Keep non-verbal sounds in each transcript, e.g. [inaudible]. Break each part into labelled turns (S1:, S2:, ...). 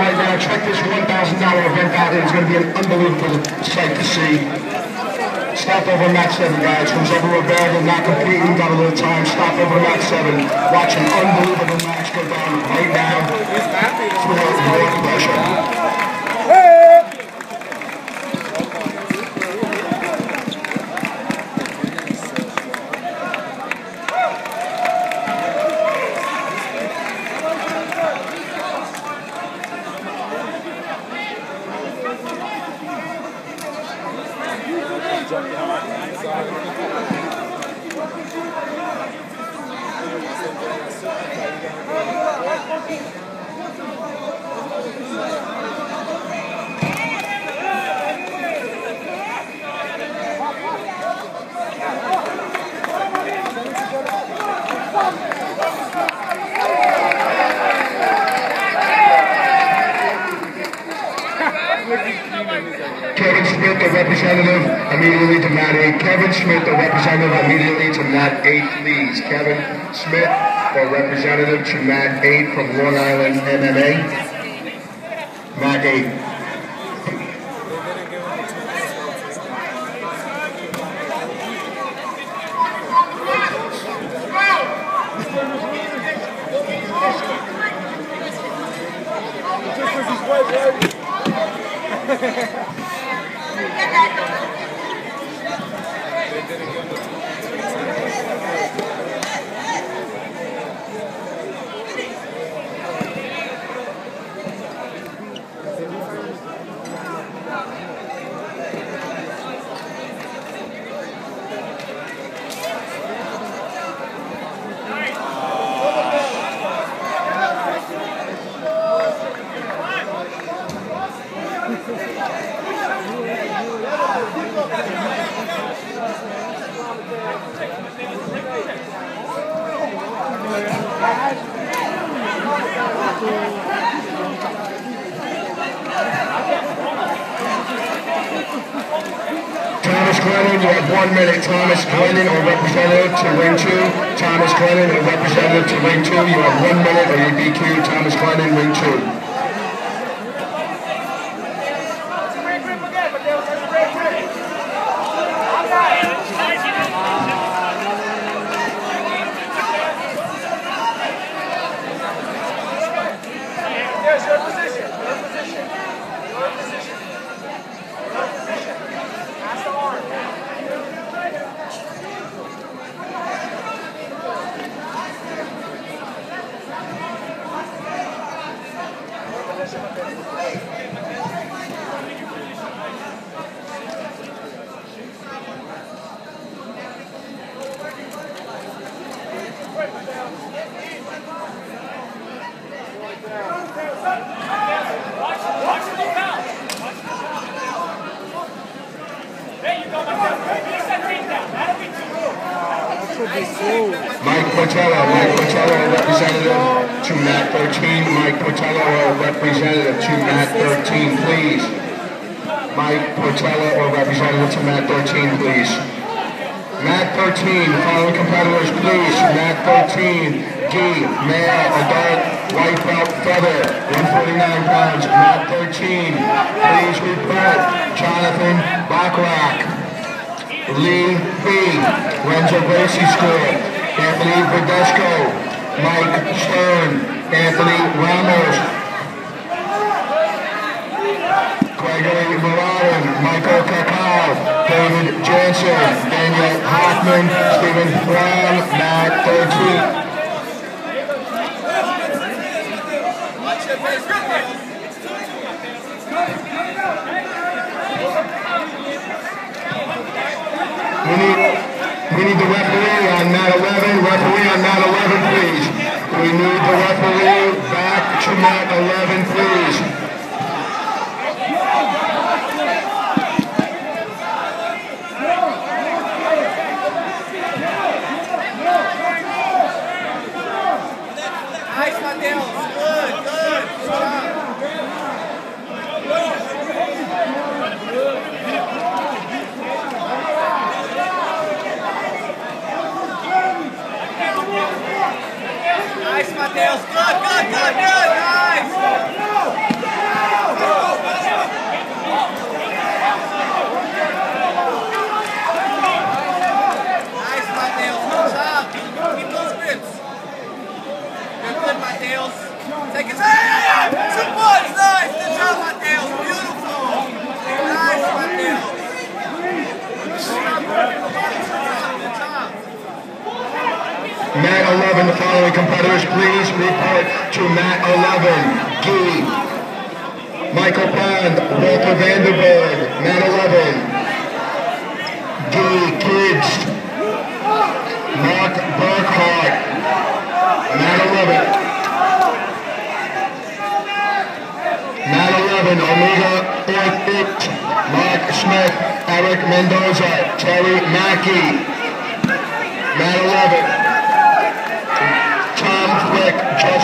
S1: right now. Check this $1,000 event out. It's going to be an unbelievable sight to see. Stop over mat 7, guys. Who's ever available, not competing, got a little time, stop over mat 7. Watch an unbelievable match go down right now for your pleasure. Kevin Smith, the representative, immediately to mat 8. Kevin Smith, the representative, immediately to mat 8, please. Kevin Smith, the representative to mat 8 from Long Island MMA. Mat 8. Thomas [laughs] Glennon, you have one minute. Thomas Glennon, or representative to ring two. Thomas Glennon, or representative to ring two. You have one minute or you DQ. Thomas Glennon, ring two. Mike Portello, Mike Portello, representative to mat 13. Mike Portello, representative to mat 13, please. Mike Portello, or representative to mat 13, please. Mat 13, following competitors, please. Mat 13, G, male, adult, white belt, feather, 149 pounds. Mat 13, please report Jonathan Bachrach. Lee B, Renzo Gracie School, Anthony Verdesco, Mike Stern, Anthony Ramos, Gregory Moran, Michael Kakao, David Jansen, Daniel Hoffman, Stephen Brown, Matt 13. We need, we need the referee on mat 11. Referee on mat 11, please. We need the referee back to mat 11, please.
S2: Nice, Matheus. Good, good, good, good. Nice. Nice, Matheus. Good job. Keep those grips. Good, Take it. Two points. Nice. Good job, Matheus.
S1: Mat 11. The following competitors, please report to Mat 11. Gee, Michael Pond, Walter Vanderberg, Mat 11. Gee, Kids, Mark Burkhart, Mat 11. Mat 11, Omega Orchid, Mark Smith, Eric Mendoza, Terry Mackey. Mat 11.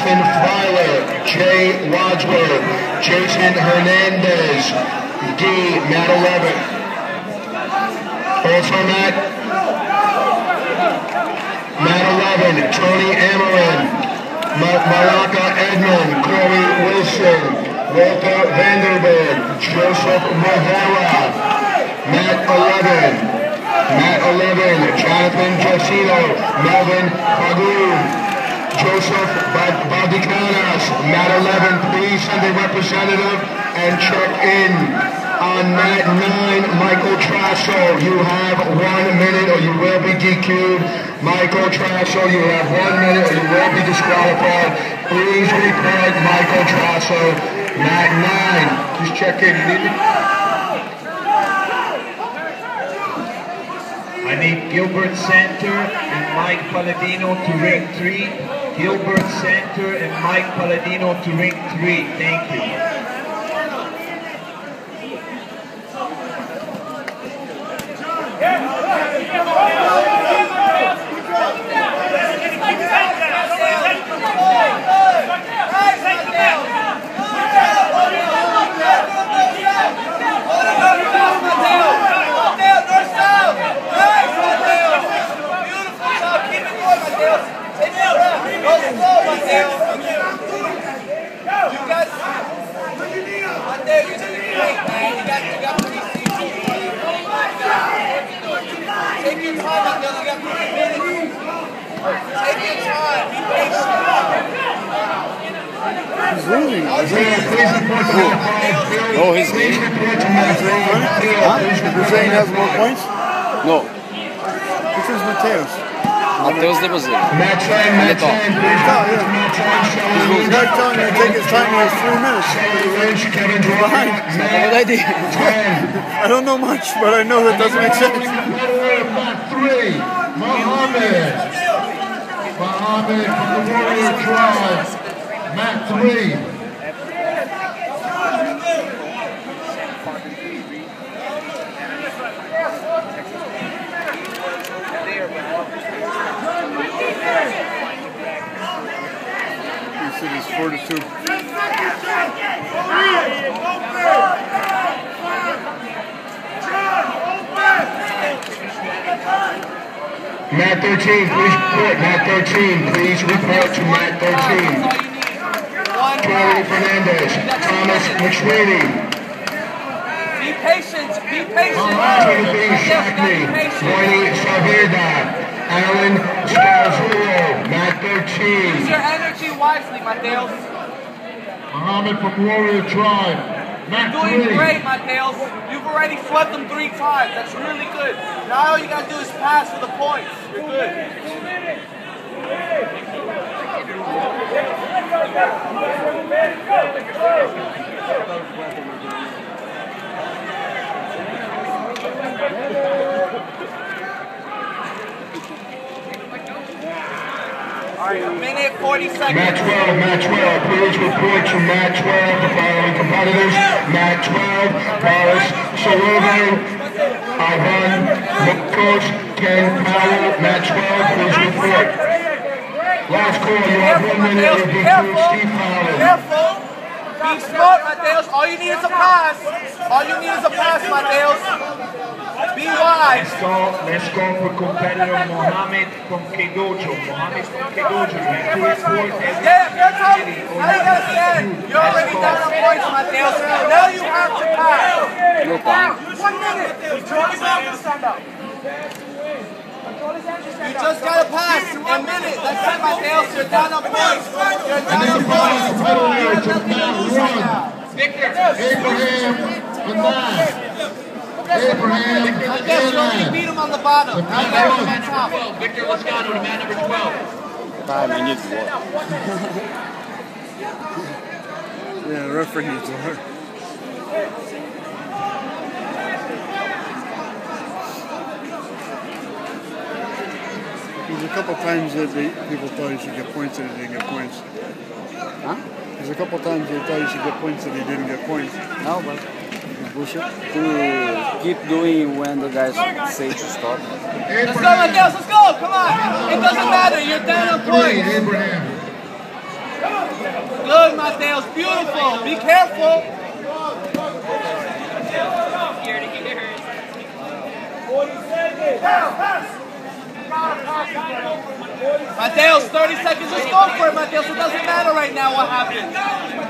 S1: Justin Filer, Jay Wadsworth, Jason Hernandez, D, Mat 11. Also Matt, Mat 11, Tony Amarin, Ma- Malaka Edmond, Corey Wilson, Walter Vanderberg, Joseph Rivera, Matt 11, Matt 11, Jonathan Josino, Melvin Pagoo, Joseph Bad- Badikanas, Matt 11, please send a representative and check in. On Matt 9, Michael Trasso, you have one minute or you will be DQ'd. Michael Trasso, you have one minute or you will be disqualified. Please report Michael Trasso. Matt 9, just check in.
S3: I need Gilbert Center and Mike Palladino to ring three. Gilbert Center and Mike Palladino to ring three. Thank you.
S2: Take your time, Mateo. You got three minutes. Take your time. Be patient.
S4: He's losing.
S1: Please please report to Matt 5. Bill,
S4: Oh, he's
S1: Please
S4: leading.
S1: report to Matt 5. Bill,
S4: Huh? You're saying he has more points? No. Which is Matheus?
S5: Matheus de Brasil.
S1: Matt 10, Matt 10, please report to Matt 10. Shelley
S4: The telling me to take his time, he three minutes.
S1: Shelley Lynch,
S4: Behind.
S5: What
S1: Matt
S5: I did.
S1: 10.
S4: I don't know much, but I know that doesn't make sense.
S1: Mat three, Muhammad, Muhammad from the Warrior Tribe, Mat 3.
S4: This is 42.
S1: Mat 13, please report. Mat 13, please report to Mat 13. Charlie Fernandez, Thomas McSweeney.
S2: Be patient, be patient.
S1: Timothy Shackney, Wayne Saavedra, Alan Scalzullo,
S2: Mat
S1: 13.
S2: Use your energy wisely, Matheus.
S1: Muhammad from Warrior Tribe. Matt
S2: Doing
S1: 3.
S2: great, Matheus. You've already swept them three times. That's really good. Now all you gotta do is pass for the points. You're good. All right, a minute 40 seconds.
S1: Matt 12, Matt 12, please report to Matt 12, the following competitors. Matt 12, Boris Sorovo, Ivan Mikos, Ken Powell, Matt 12, please report. Last call, you have one minute
S2: Matheus.
S1: to be
S2: Careful.
S1: Steve Fowler.
S2: Careful. Be smart, Matheus. All you need is a pass. All you need is a pass, Matheus. Be wise.
S3: Let's go. Let's go for competitor Mohammed from Kedojo. Mohammed from Kedojo. You have to report every
S2: Yeah, that's how,
S3: minute or
S2: you gotta stand. You're already down on points, Matheus. Now you have to pass.
S5: No time.
S2: One minute. Control his hands and stand up. You just gotta pass. A minute. That's it, Matheus. You're down on points. You're down on points. You have nothing to lose right now.
S1: Abraham Benan. Abraham
S2: Matheus, you already beat him on the bottom. Now you gotta on top.
S3: Victor Lascano to man number 12.
S5: Time, I need water.
S4: Yeah, referee needs water. There's a couple times that they, people thought he should get points and he didn't get points.
S5: Huh?
S4: There's a couple times they thought he should get points and he didn't get points.
S5: No, but
S4: It's bullshit.
S5: to keep doing when the guys say to stop.
S2: Let's go, Matheus, let's go, come on. It doesn't matter, you're down on points.
S1: Abraham.
S2: Good, Matheus, beautiful. Be careful. Matheus, 30 seconds, just go for it, Matheus. It doesn't matter right now what happened.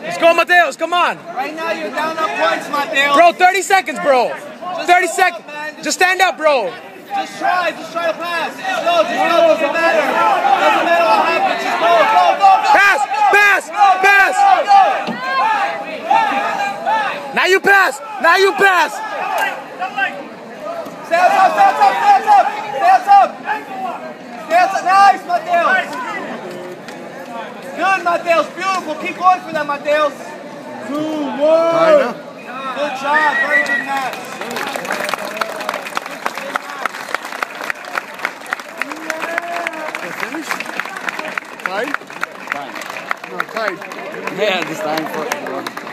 S6: Let's go, Matheus. Come on.
S2: Right now you're down on points, Matheus.
S6: Bro, 30 seconds, bro. 30 seconds. Just stand up, bro.
S2: Just try, just try to pass. Just go, just go, doesn't matter. Doesn't matter what happens, just go, go, go, go.
S6: Pass, pass, pass. Now you pass. Now you pass.
S2: Stand up, stand up, stand up, stand up. Stand up, nice, Matheus. Good, Matheus, beautiful. Keep going for that, Matheus. Two, one. Good job, very good match.
S4: They finished? Tied?
S5: Time.
S4: No, tied.
S5: Yeah, this time for.